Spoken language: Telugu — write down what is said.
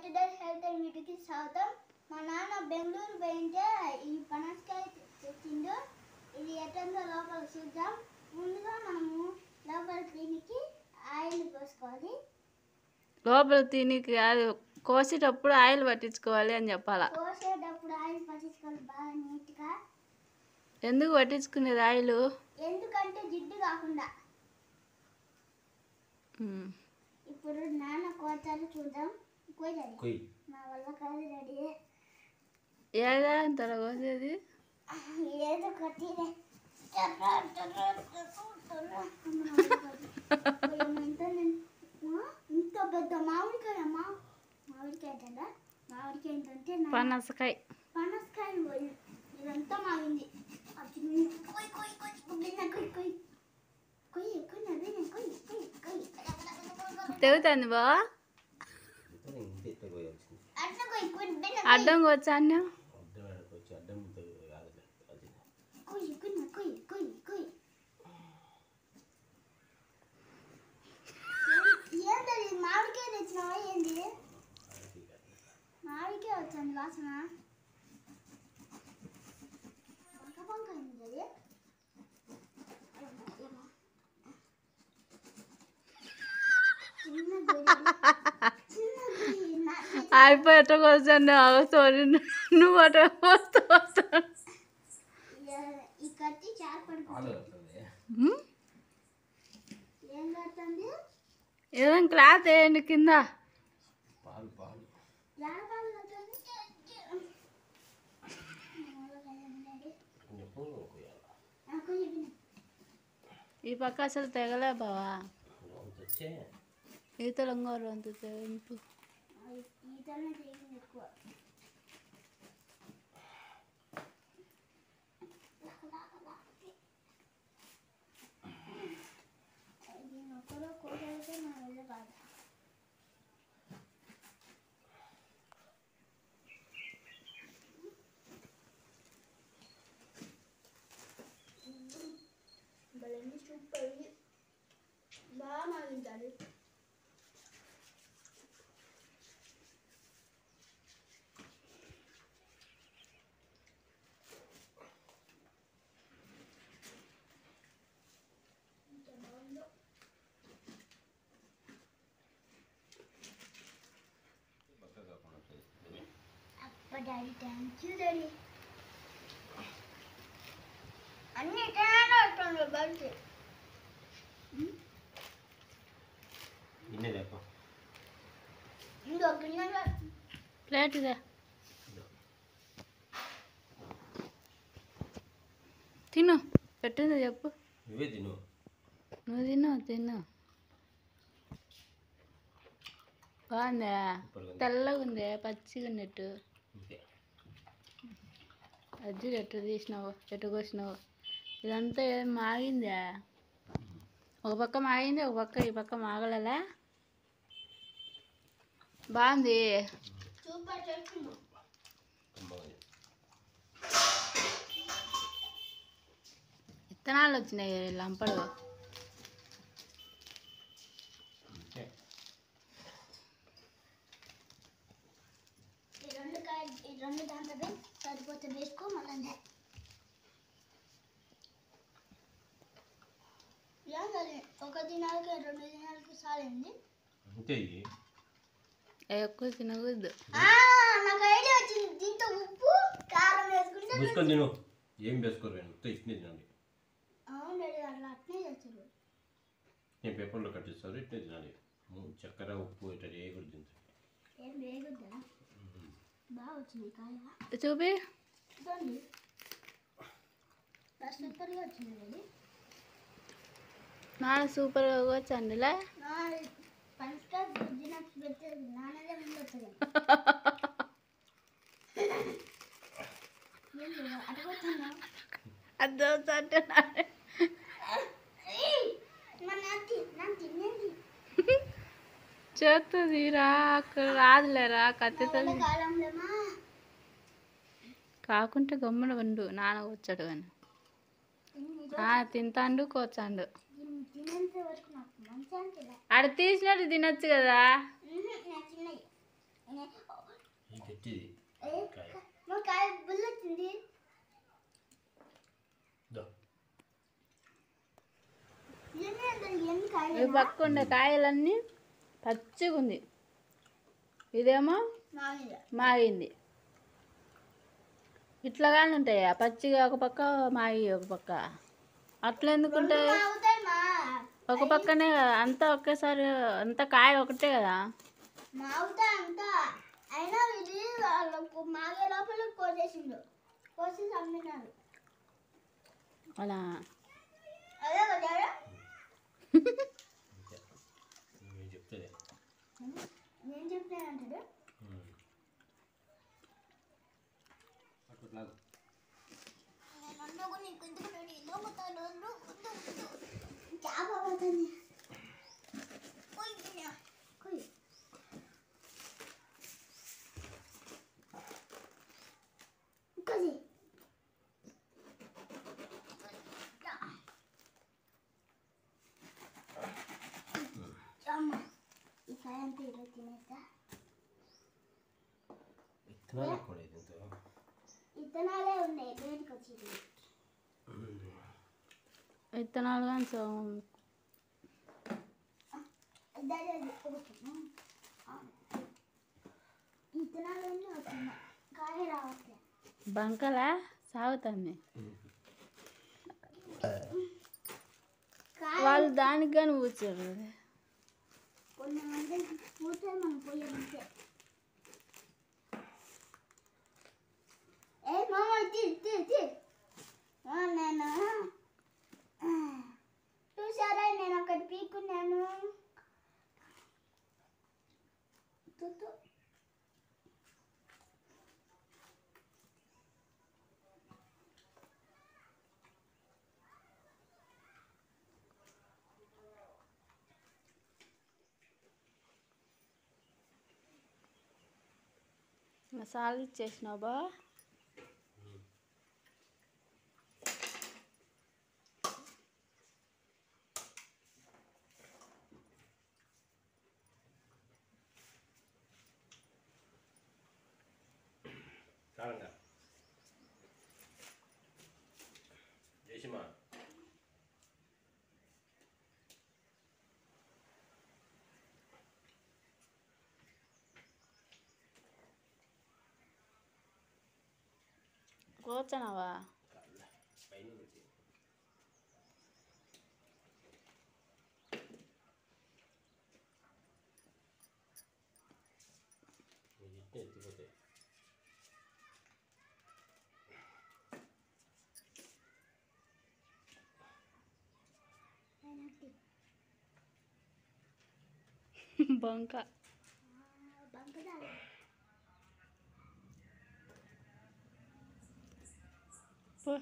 టుడేస్ హెల్త్ అండ్ బ్యూటీకి స్వాగతం మా నాన్న బెంగళూరు పోయింటే ఈ పనసకాయ తెచ్చిండు. ఇది ఎట్టుందో లోపల చూద్దాం. ముందుగా మనము లోపల దీనికి ఆయిల్ పోసుకోవాలి. లోపల తినికి కోసేటప్పుడు ఆయిల్ పట్టించుకోవాలి అని చెప్పాలా? కోసేటప్పుడు ఆయిల్ పట్టించుకోవాలి బాగా నీట్గా. ఎందుకు పట్టించుకునేది ఆయిల్? ఎందుకంటే జిడ్డు కాకుండా. ఇప్పుడు నాన్న కోతారు చూద్దాం. కొయ్యి ఏదా అంటారా కోసేది ఏదో కొట్టిదే. ఇంత పెద్ద మామిడికాయ అమ్మా మామిడికాయ కదా మామిడికాయ ఏంటంటే పనసకాయ. పనసకాయ ఇదంతా మాగింది. అది నేను కొయ్ కొయ్ ఏంటది మామిడికాయ తెచ్చినావా ఏంది అది కాదు. మామిడికాయ వచ్చింది వాసన వంక వంక అయింది అది చిన్న గొయ్యి. చిన్న గొయ్యి. నా- అయిపోయి ఎట్ట కోసాను సారీ నువ్వు అట వస్తా వస్తా ఈ- ఈ కత్తి చారు పాలు పడుకుంది వస్తుంది ఏం కడుతుంది ఏదైనా క్లాత్ వేయండి కింద. ఈ పక్క అసలు తెగలే బావా. అంత వచ్చే. ఈతలు ఇంకోరు అంత తెగింపు I've eaten and taken the quirk. But let me shoot daddy thank you daddy అన్ని వస్తుంది గిన్నె ఇంకో ప్లేట్ ఇదే తిను పెట్టింది చెప్పు ఇవే తిను నువ్వు తిను తిను బాగుందా. తెల్లగా ఉంది పచ్చిగా ఉన్నట్టు అంతే అది ఎట్టు తీసినావు ఎట్టు కోసినావు ఇదంతా ఏం మాగిందా ఒక పక్క మాగింది ఒక పక్క ఈ పక్క మాగలలా బాగుంది సూపర్ చేస్తుంది కమ్మగా ఉంది. విత్తనాలు వచ్చినాయి లంపడు అంతే ఈ రెండు కాయ ఈ రెండు దాంట్లో పోయి సరిపోతే వేసుకో మళ్ళీ ఏం కాదు ఒక దినాలకి రెండు దినాలకి సాలింది. అంతే ఎక్కువ తినకూడదు. ఆ, నాకు ఐడియా వచ్చింది. దీంతో ఉప్పు కారం వేసుకుంటే మూసుకొని తిను. ఏం వేసుకోరు నేను మొత్తం ఇట్నే తినండి. అవును డాడీ అట్లా అట్నే చేస్తారు. నేను పేపర్లో ఇట్నే తినాలి చక్కెర ఉప్పు ఇట్లా వేయకూడదు తింటే ఏం వేయకూడదా బాగా వచ్చింది కాయ. చూపి. చూడండి సూపర్గా వచ్చింది నాన్న సూపర్ అర్థం నాకు నాకు తినేది చేస్తుంది రా రాదులేరా కత్తితో కాకుంటే గమ్మున వండు నాన్న వచ్చాడు అని. ఆ, తింటాండు కోచాండు ఆడ తీసినట్టు తినొచ్చు కదా. ఈ పక్క ఉండే కాయలన్నీ పచ్చిగా ఉంది ఇదేమో మామిడి మాగింది. ఇట్లాగానే ఉంటాయా పచ్చిగా ఒక పక్క మాగి ఒక పక్క. అట్లా ఎందుకు ఉంటాయి మాగుతాయి మా ఒక పక్కనే కదా అంతా ఒకేసారి అంతా కాయ ఒకటే కదా? అయినా ఇది మాగే లోపల కోసేసిండు అలా? అదే కదా? చెప్తుంది నేను చెప్పినానంటాడు అట్లా చేప పోతుంది కొయ్యి. కొయ్యి. అమ్మ, ఈ కాయ అంతా ఇలా తినేస్తా విత్తనాలు ఎక్కువ ఉన్నాయి దీంతో ఇత్తనాలే ఉన్నాయి బయటకు వచ్చేది విత్తనాలు కానీ సో ఇద్దరే బంకలా సాగుతుంది. వాళ్ళు దానికి కానీ కూర్చోరు మసాలా చేసినావా? కూర్చున్నావా పైన పెట్టి ఇది ఇట్టే ఎత్తిపోతే బంక apa